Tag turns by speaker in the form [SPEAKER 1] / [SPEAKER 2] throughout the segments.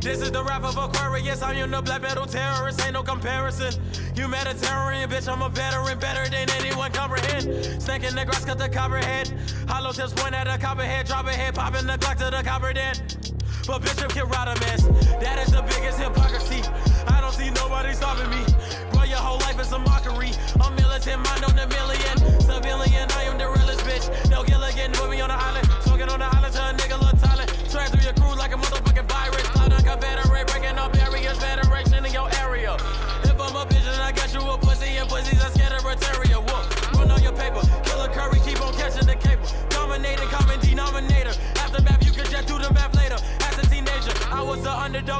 [SPEAKER 1] This is the rap of Aquarius. Yes, I'm your black metal terrorist, ain't no comparison. Humanitarian, bitch, I'm a veteran, better than anyone comprehend. Snake in the grass, cut the copperhead. Hollow tips point at a copperhead, drop a head, popping the clock to the copper den. But Bishop can ride a mess. That is the biggest hypocrisy. I don't see nobody stopping me. Bro, your whole life is a mockery. I'm militant, mind on a million. Civilian, I am the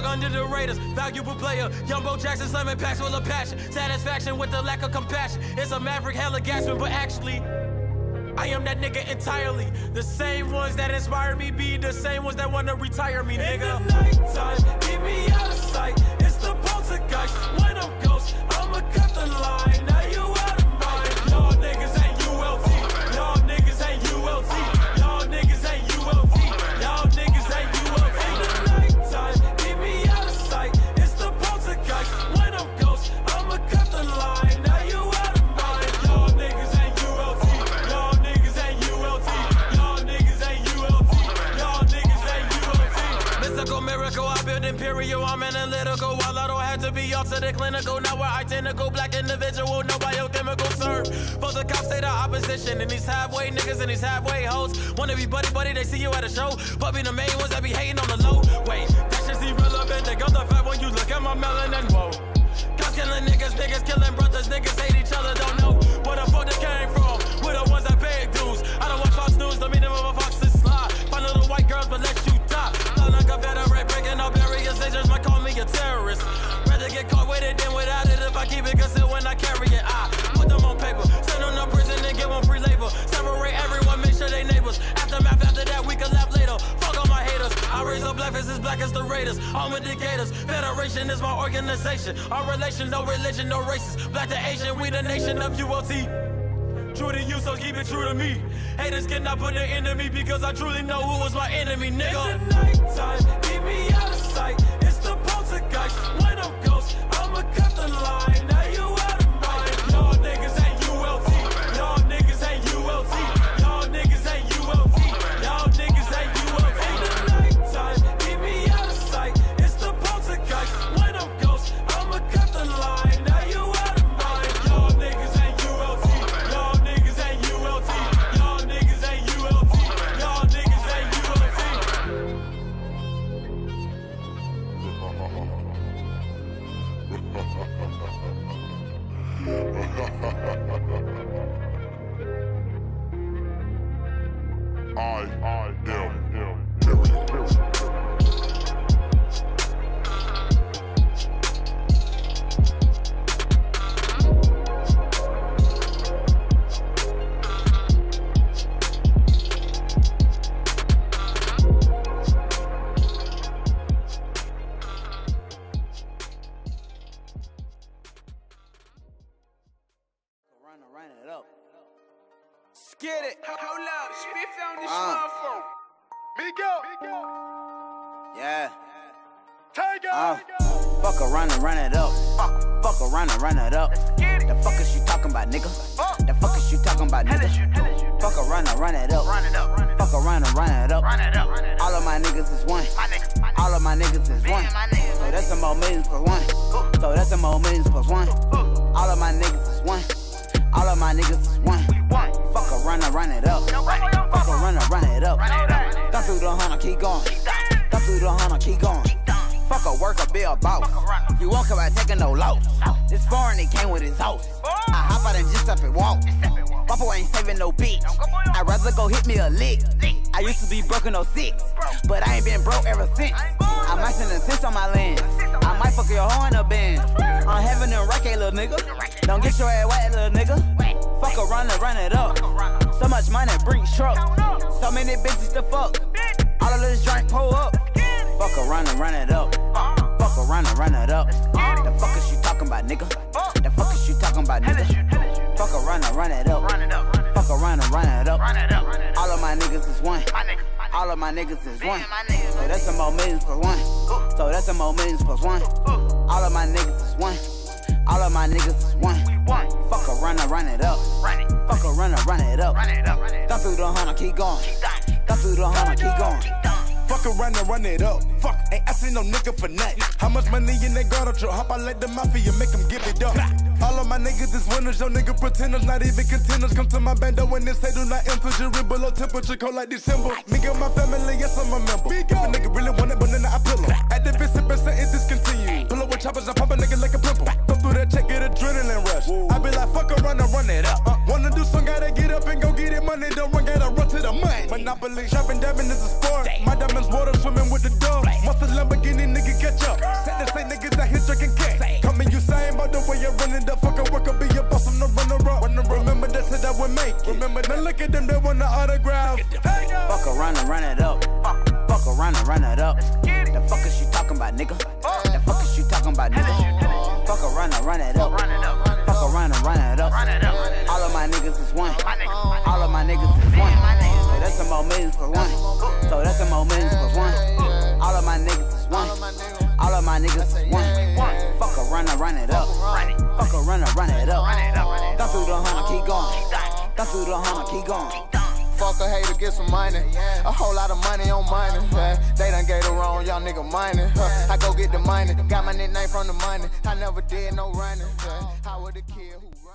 [SPEAKER 1] under the Raiders. Valuable player. Young Jackson slamming packs full of passion. Satisfaction with the lack of compassion. It's a maverick, hella gasping, but actually. I am that nigga entirely. The same ones that inspire me be the same ones that wanna retire me, nigga.
[SPEAKER 2] In the nighttime, keep me out of sight. It's the poltergeist. When I'm ghost, I'ma cut the line.
[SPEAKER 1] All to the clinical. Now we're identical, black individual, no biochemical serve. For the cops, say the opposition. And these halfway niggas and these halfway hoes. Wanna be buddy buddy, they see you at a show. But be the main ones that be hating on the low. Wait, that shit's irrelevant. They got the fat when you look at my melanin. Whoa. Cops killing niggas, niggas killing brothers, niggas hate each other, don't know where the fuck they came from. We're the ones that pay dues. I don't watch Fox News, the meaning of a fox is slide. Find little white girls, but let you die. Not like a veteran, breaking up barriers, they just might call me a terrorist. I raise up black black as the Raiders. I'm with the indicators. Federation is my organization. Our relation, no religion, no races. Black to Asian, we the nation of UOT. True to you, so keep it true to me. Haters cannot put an enemy because I truly know who was my enemy, nigga.
[SPEAKER 3] Ha ha ha ha.
[SPEAKER 4] Get it. Hold up. Spiff on the
[SPEAKER 3] Uh.
[SPEAKER 4] smartphone.
[SPEAKER 5] Miguel,
[SPEAKER 3] Yeah.
[SPEAKER 5] Tiger,
[SPEAKER 3] Uh, fuck around and run it up. Fuck, fuck around and run it up.
[SPEAKER 4] Get it.
[SPEAKER 3] The fuck is you talking about, nigga?
[SPEAKER 4] Fuck.
[SPEAKER 3] The fuck is you talking about,
[SPEAKER 4] Hell you,
[SPEAKER 3] nigga?
[SPEAKER 4] you.
[SPEAKER 3] Fuck around and run it up.
[SPEAKER 4] Run it up. Run it up.
[SPEAKER 3] Fuck around and run it up.
[SPEAKER 4] Run it up. Run it up.
[SPEAKER 3] All of my niggas is one.
[SPEAKER 4] My niggas. My niggas.
[SPEAKER 3] All of my niggas is
[SPEAKER 4] Me
[SPEAKER 3] one.
[SPEAKER 4] and niggas.
[SPEAKER 3] So that's some more millions plus one. So that's some more millions plus one. All of my niggas is one. All of my niggas is one. Fuck around and run it up. Fuck around and run it up. Come through the hunter, keep going. Come through the hunter, keep going. Fuck a worker, be a boss. You won't come out taking no loss. This foreign, it came with his house. I hop out and just up and walk. Papa ain't saving no bitch. I'd rather go hit me a lick. I used to be broken no six, but I ain't been broke ever since. I might send a sis on my land. I might fuck your hoe in a band. I'm a racket, little nigga. Don't get your ass wet, little nigga. Fuck around and run it up. So much money, bring truck. So many bitches to fuck. All of this drink pull up. Fuck around and run it up. Fuck around and run it up. The fuck is you talking about, nigga? The fuck is you talking about, nigga? Fuck around and run it up. Fuck around and run it up. All of my niggas is one. All of my niggas is one. So that's some more millions plus one. So that's some more millions plus one. All of my niggas is one. All of my niggas is one. Fuck a runner, run it up. Fuck a runner, run it up. Got through the hunter, keep going. Got through the hunter, keep going.
[SPEAKER 6] Fuck around and run it up. Fuck, ain't asking no nigga for nothing. How much money in that guard truck? Hop, I let the mafia make them give it up. All of my niggas is winners, yo nigga pretenders, not even contenders. Come to my bando when they say do not enter, just below temperature, cold like December. Nigga, my family, yes, I'm a member. If a nigga really want it, but then I pill him. At the 50% it discontinued. Pull up with choppers, I pump a nigga like a pimple. Fuck around and run it up. Uh, wanna do some, gotta get up and go get it money. Don't run, gotta run to the money. Monopoly, shopping, dabbing is a sport. My diamonds water swimming with the dog. Must a Lamborghini, nigga, catch up. Said the same niggas out here drinking cake. Coming, you saying about the way you're running the fuck up, work up, be your boss, I'm the runner up. Remember that shit I would make. It. Remember, now look at them, they want the autograph.
[SPEAKER 3] Fuck around and run it up. Fuck around and run it up. The fuck is you talking about, nigga? The fuck is you talking about, nigga? Fuck around and run it up. Fuck around and run it up. All of my niggas is one. All of my niggas is one. So that's some more millions for one. So that's some more millions for one. All of my niggas is one. All of my niggas is one. Fuck around and run it up. Fuck around and run it up. Got through the hunter, keep going. Got through the hunter, keep going.
[SPEAKER 7] Fuck a hater, get some money. A whole lot of money on. Yeah. They done gave the wrong young nigga. Huh. I go get the money. Got my nickname from the money. I never did no running. I was the kid who.